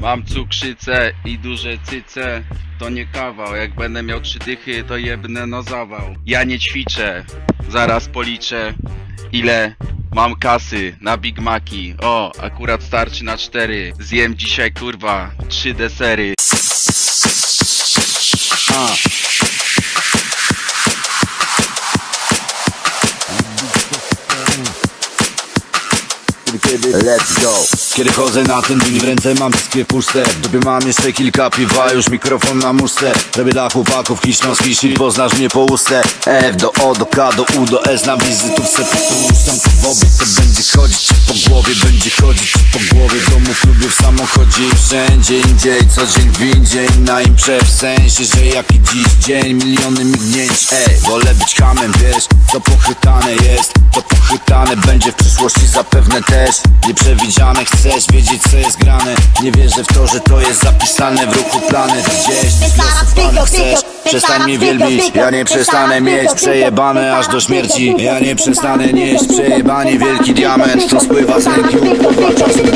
Mam cukrzycę i duże cyce, to nie kawał. Jak będę miał trzy dychy, to jebnę no zawał. Ja nie ćwiczę, zaraz policzę ile mam kasy na Big Maci. O, akurat starczy na cztery. Zjem dzisiaj kurwa trzy desery. A. Let's go Kiedy chodzę na ten deal w ręce mam wszystkie puste. W dupie mam jeszcze kilka piwa, już mikrofon na muszce. Robię dla chłopaków z kiszy, poznasz mnie po ustę F do O do K do U do S na wizytówce Puszczam w obieg, to będzie chodzić po głowie Będzie chodzić po głowie. W domu, w klubie, w samochodzie wszędzie indziej. Co dzień w indziej na imprze w sensie, że jaki dziś dzień Miliony mignięć, ej Wolę być hamem, wiesz, to pochytane jest. To pochytane będzie w przyszłości zapewne też. Nieprzewidziane chcesz wiedzieć co jest grane. Nie wierzę w to, że to jest zapisane w ruchu plany. Gdzieś zlosowany chcesz. Przestań mnie wielbić, ja nie przestanę mieć Przejebane aż do śmierci. Ja nie przestanę nieść Przejebanie wielki diament. To spływa z ręki upływa czasem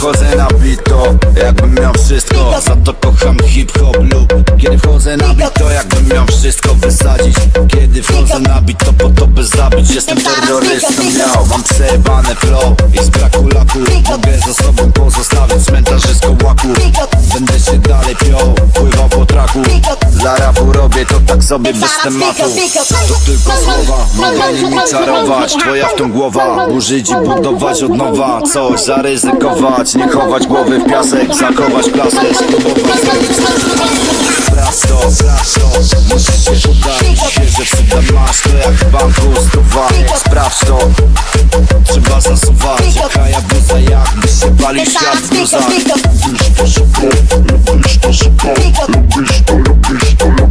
Chodzę na beat to jakbym miał wszystko. Za to kocham hip-hop lub Kiedy wchodzę na beat to jakbym miał wszystko wysadzić. Kiedy wchodzę na beat Jestem terrorystą, miał. Mam przejebane flow i z braku laku. Mogę za sobą pozostawić cmentarzysko łaku. Będę się dalej piął, pływał po traku Dla rapu robię to tak sobie bez tematu. To tylko słowa, mogę nimi czarować Twoja w tą głowa, użyć i budować od nowa. Coś zaryzykować, nie chować głowy w piasek Zachować klasę, spróbować zrobić Sprawdź to, sprawdź to Musisz się udać, świeże cuda masz To jak w banku stuwa Sprawdź to. Trzeba zasuwać. Jak hajabusa, jakbyś się palił świat w gruzach Lubisz to szybko, lubisz to szybko. Lubisz to, lubisz to,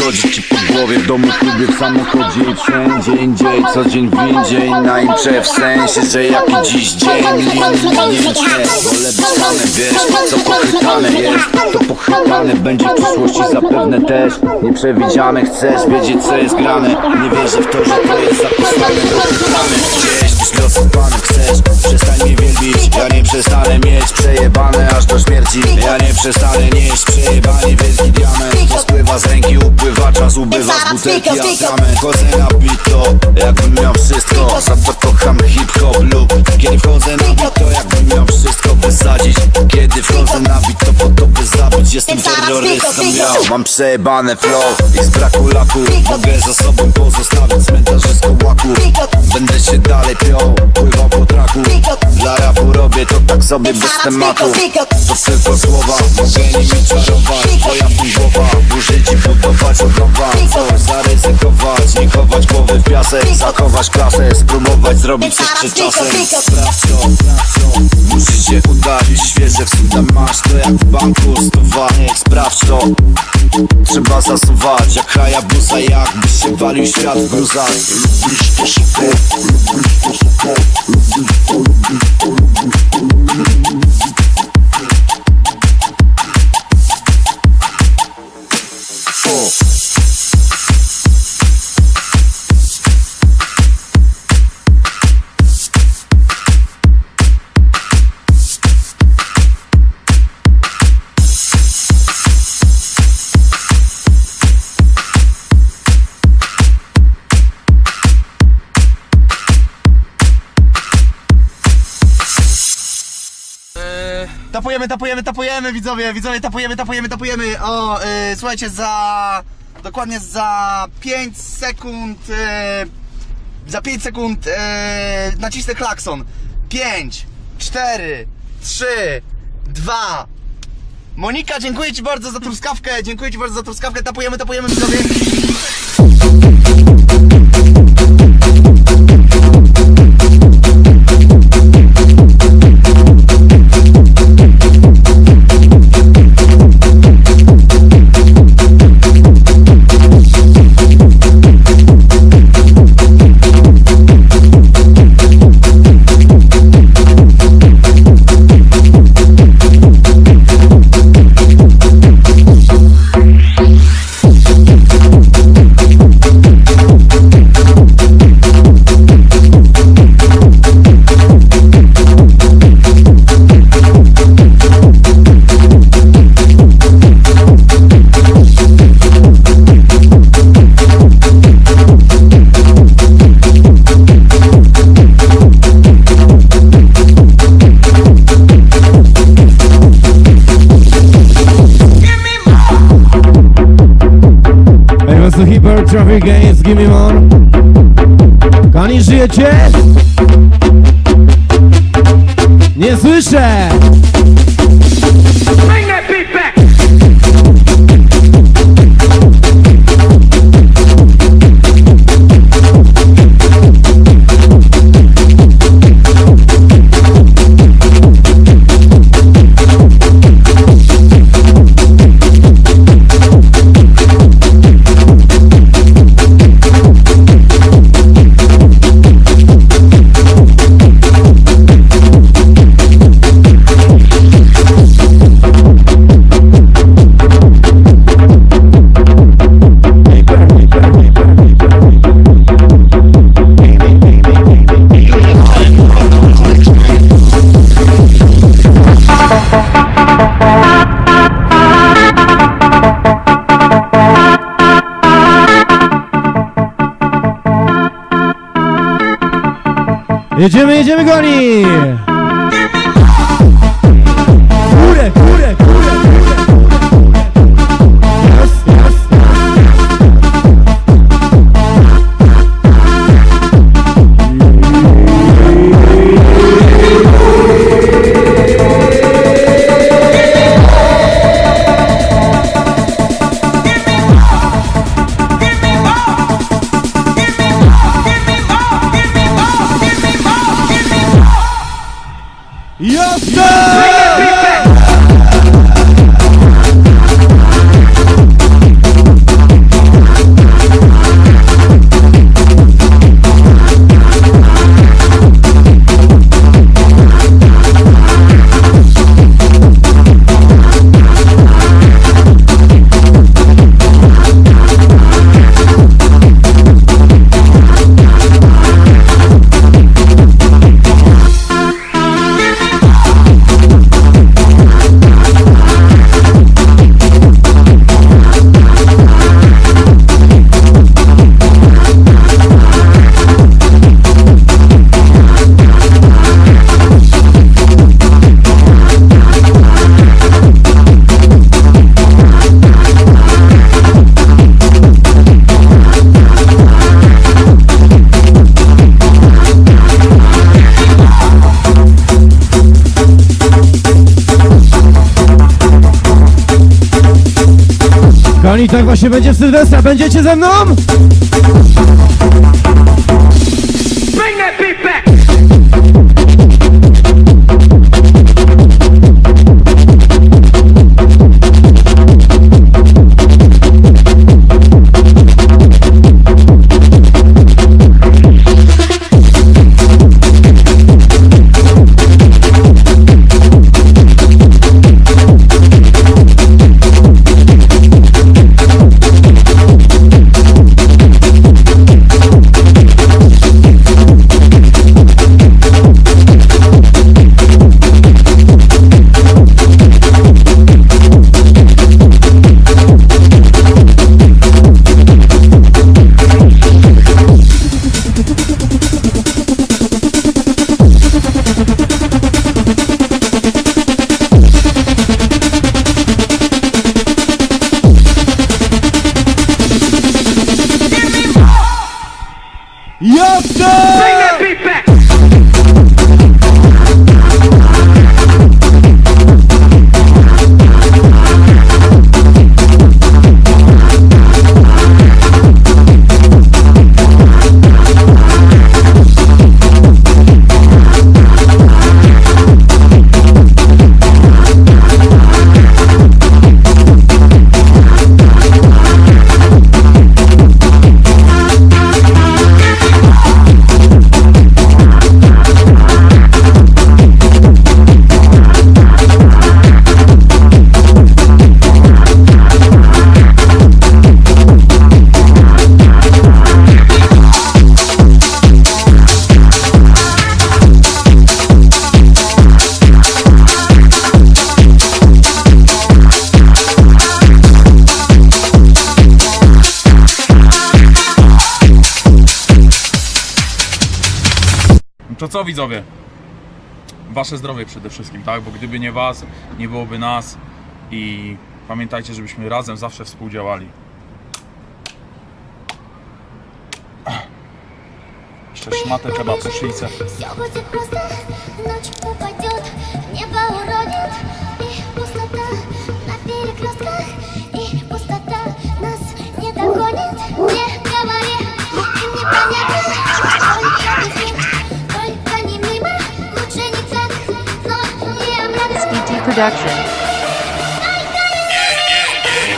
chodzić ci po głowie W domu, klubie, w samochodzie i wszędzie indziej Co dzień w indziej, na imprze W sensie, że jaki dziś dzień Miliony minięcie Wolę być hamem, wiesz Co pochytane jest To pochytane będzie w przyszłości zapewne też. Nieprzewidziane chcesz wiedzieć co jest grane Nie wierzę w to, że to jest zapisane Dopisane Gdzieś losowany chcesz Przestań mnie wielbić. Ja nie przestanę mieć Przejebane aż do śmierci. Ja nie przestanę nieść Przejebanie wielki diament. To spływa z ręki upływa czas Ubywa z butelki atrament Chodzę na beat to jakbym miał wszystko Za to kocham hip-hop. Lub Kiedy wchodzę na beat to jakbym miał wszystko wysadzić. Kiedy wchodzę na beat to po to by zabić. Jestem terrorystą, miał Mam przejebane flow. I z braku laku Mogę za sobą pozostawić cmentarzysko łaku. Będę się dalej piął, pływał po traku Dla rapu robię to tak sobie bez tematu. To tylko słowa, mogę nimi czarować. Tym głowa, użyć i budować od nowa Coś zaryzykować, nie chować głowy w piasek. Zachować klasę, spróbować zrobić coś przed czasem. Sprawdź to, sprawdź to. Musisz się udać, świeże w cuda masz To jak w banku, stuwanek, sprawdź to. Trzeba zasuwać, jak hajabusa Jakbyś się walił świat w gruzach. Lubisz to szybko, lubisz to szybko Lubisz to, lubisz to, lubisz to, lubisz Tapujemy, tapujemy, tapujemy, widzowie, widzowie, tapujemy, tapujemy, tapujemy. O, y, słuchajcie, za dokładnie za 5 sekund, y, za 5 sekund y, nacisnę klakson. 5, 4, 3, 2. Monika, dziękuję Ci bardzo za truskawkę, dziękuję Ci bardzo za truskawkę, tapujemy, tapujemy, widzowie. Is give me żyjecie? Nie słyszę! یه جمعه جمع Koni, tak właśnie będzie w Sylwestra. Będziecie ze mną? co widzowie? Wasze zdrowie przede wszystkim, tak? Bo gdyby nie was, nie byłoby nas i pamiętajcie, żebyśmy razem zawsze współdziałali. Jeszcze szmatę trzeba po szyjce. Небо уронит, и пустота на перекрестках Production.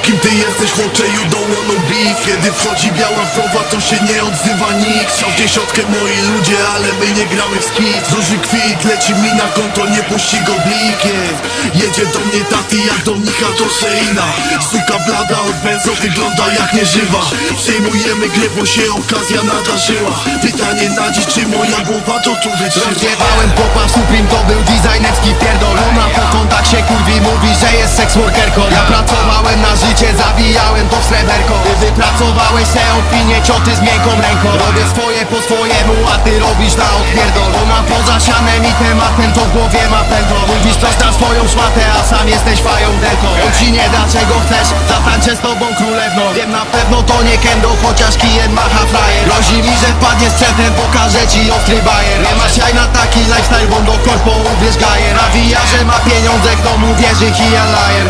Kim ty jesteś chłopcze, you don't want no beef Kiedy wchodzi biała wrowa, to się nie odzywa nikt Chciał dziesiątkę moi ludzie, ale my nie gramy w skit Róży kwit, leci mi na konto, nie puści go blikiem. Jedzie do mnie taty jak do mnicha to Seina Suka blada od benzo wygląda jak nieżywa. Przejmujemy grę, bo się okazja nadarzyła. Pytanie na dziś, czy moja głowa to tu wytrzyma? Rozjebałem popa Supreme, to był designerski pierdol. Ona po kontakt się kurwi mówi, że jest sex workerką. Ja pracowałem na życie, zawijałem to w sreberko. Ty wypracowałeś se opinię, cioty z miękką ręką. Robię swoje po swojemu, a ty robisz na odpierdol Ona poza sianem i tematem, to w głowie ma pętlo Mówisz coś na swoją szmatę, a sam jesteś fają delką. On ci nie da czego chcesz, zatańczę z tobą królewno. Wiem na pewno to nie kendo, chociaż kijem macha frajer. Grozi mi, że wpadnie sprzętem, pokażę ci ostry bajer. Nie masz jaj na taki lifestyle, bo do korpo ubierz gajer. Nawija, że ma pieniądze, w domu wierzy hija lajer.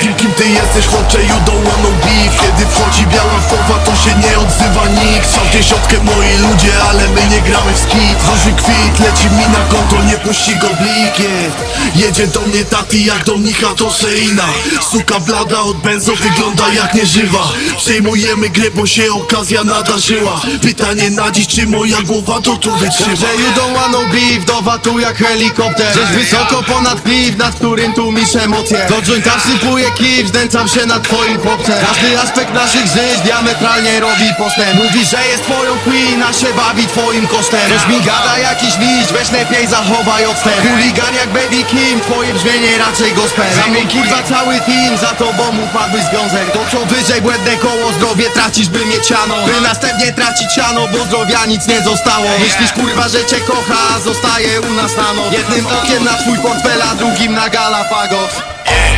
Kim, kim ty jesteś chłopcze, you don't want no beef Kiedy wchodzi biała wdowa, to się nie odzywa nikt. Są dziesiątkę moi ludzie, ale my nie gramy w skit. Róży kwit, leci mi na konto, nie puści go blikiem. Jedzie do mnie taty jak do mnicha to Seina Suka blada od benzo wygląda jak nieżywa. Przejmujemy grę, bo się okazja nadarzyła. Pytanie na dziś, czy moja głowa to tu wytrzyma? You don't want no beef, dowa tu jak helikopter. Żeś wysoko ponad klif, nad którym tłumisz emocje. Do jointa wsypuję kif, znęcam się nad twoim chłopcem. Każdy aspekt naszych żyć diametralnie robi postęp. Mówisz, że jest twoją queen, a się bawi twoim kosztem. Ktoś mi gada jakiś liść, weź lepiej zachowaj odstęp Chuligan jak Baby Kim, twoje brzmienie raczej gospel. Za mną kurwa cały team, za tobą upadły związek. To co wyżej błędne koło, zdrowie tracisz by mieć siano. By następnie tracić siano, bo zdrowia nic nie zostało. Myślisz kurwa, że cię kocha, zostaje u nas na noc. Jednym okiem na twój portfel, a drugim na Galapagos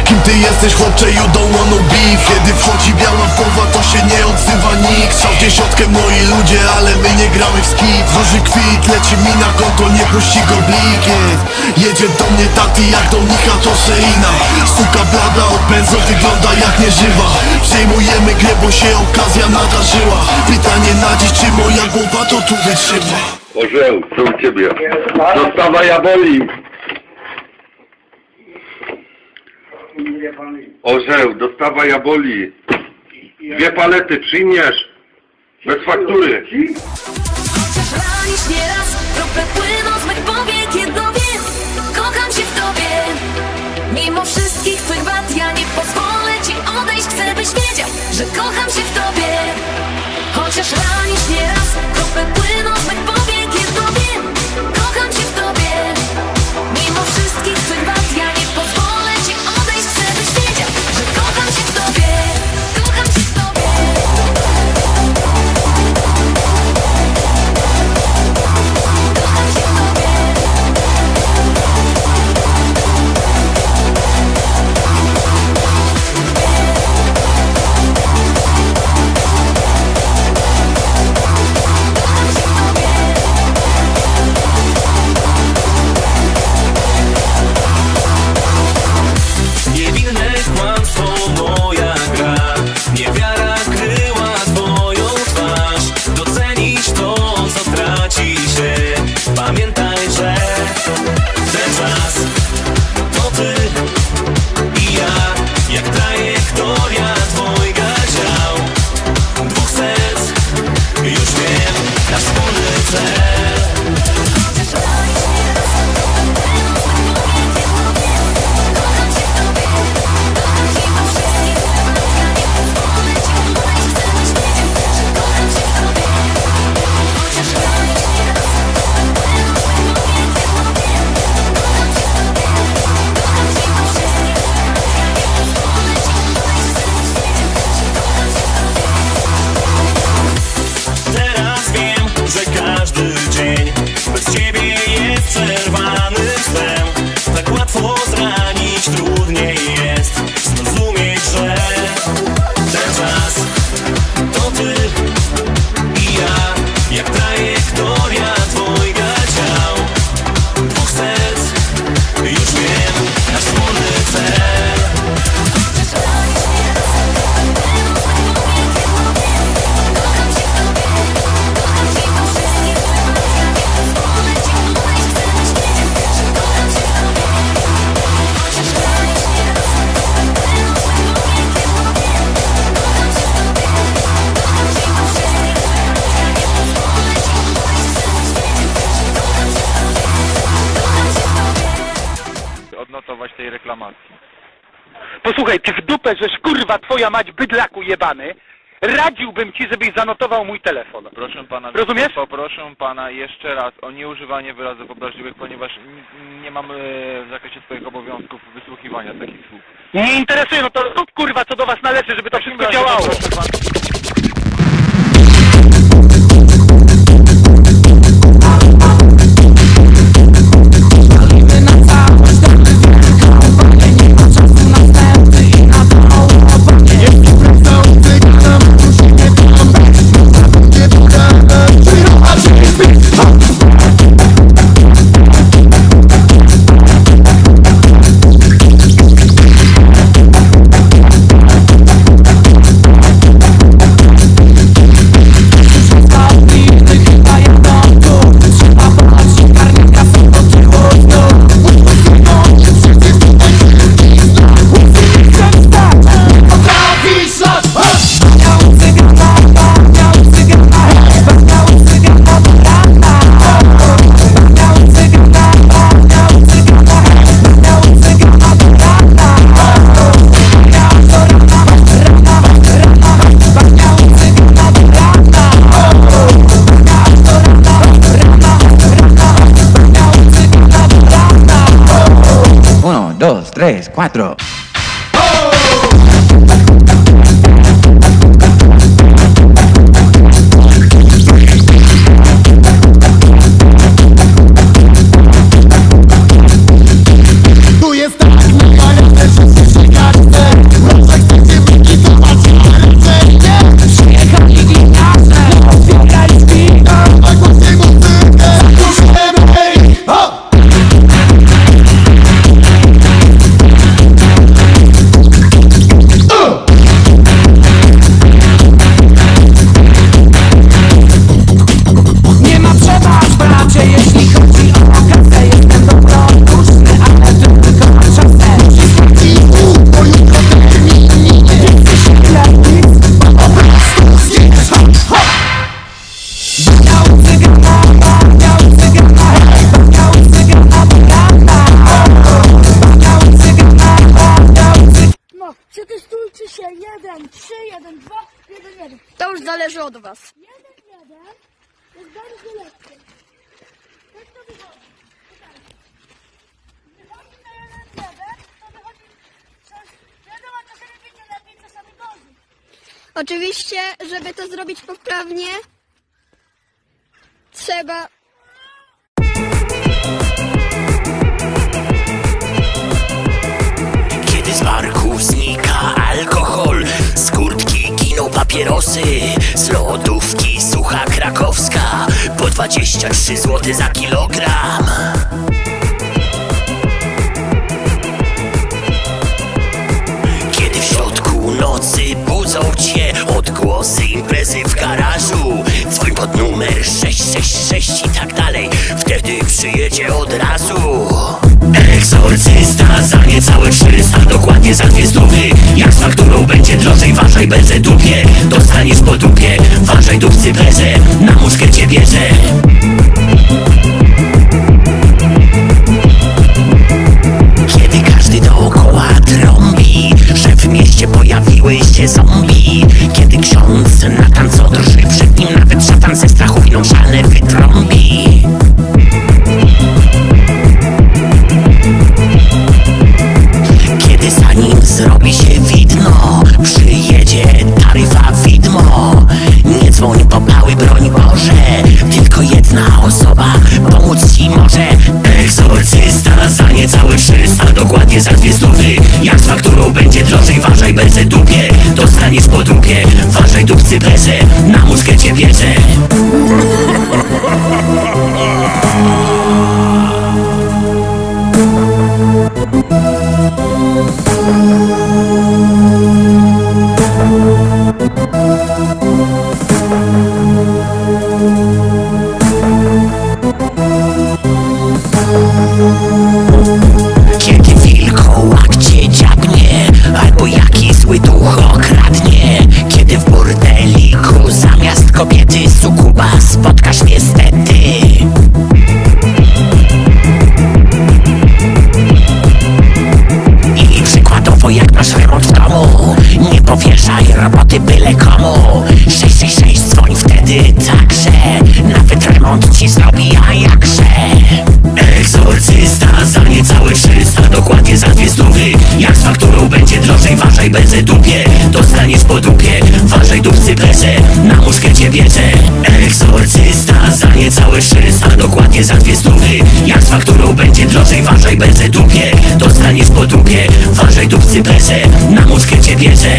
Kim ty jesteś chłopcze, you don't want no beef Kiedy wchodzi biała wdowa, to się nie odzywa nikt. W dziesiątkę moi ludzie, ale my nie gramy w skit. Róży kwit, leci mi na konto, nie puści go blikiem. Jedzie do mnie taty jak do mnicha to Seina Suka blada od benzo wygląda jak nieżywa. Przejmujemy grę, bo się okazja nadarzyła. Pytanie na dziś, czy moja głowa to tu wytrzyma? Orzeł, co u ciebie? Dostawa jaboli. Orzeł, dostawa jaboli. Dwie palety przyjmiesz. Bez faktury. Chociaż ranisz nieraz, krople płyną z mych powiek Jedno wiem, kocham się w tobie Mimo wszystkich twych wad ja nie pozwolę ci odejść Chcę byś wiedział, że kocham się w tobie Chociaż ranisz nieraz, krople płyną Posłuchaj, ty w dupę, żeś kurwa twoja mać bydlaku jebany, radziłbym ci, żebyś zanotował mój telefon. Proszę pana, Rozumiesz? poproszę pana jeszcze raz o nieużywanie wyrazów obraźliwych, ponieważ n- nie mam e, w zakresie swoich obowiązków wysłuchiwania takich słów. Nie interesuje, no to rób kurwa co do was należy, żeby to wszystko działało. proszę pana- 4. Od was. Jeden, jeden jest bardzo lekki. Jak to wychodzi? Wychodzi jeden, jeden, to wychodzi. Oczywiście, żeby to zrobić poprawnie, trzeba Kiedy z barku znika alkohol Z kurtki giną papierosy Z lodówki sucha krakowska Po 23 zł za kilogram. Kiedy w środku nocy budzą cię Odgłosy imprezy w garażu Dzwoń pod numer 666 i tak dalej Wtedy przyjedzie od razu Egzorcysta za niecałe 300 Dokładnie za dwie stówy. Jak z fakturą będzie drożej Ważaj bezę dupie. Dostaniesz po dupie Ważaj dupcy bezę Na muszkę cię bierze Ważaj bezę dupie Dostaniesz po dupie Ważaj dupcy bezę Jak z fakturą będzie drożej Ważaj bezę dupie. Dostaniesz po dupie Ważaj dupcy prezę Na muszkę cię bierze Egzorcysta za niecałe 300 Dokładnie za dwie stówy. Jak z fakturą będzie drożej Ważaj bezę dupie. Dostaniesz po dupie Ważaj dupcy prezę Na muszkę cię bierze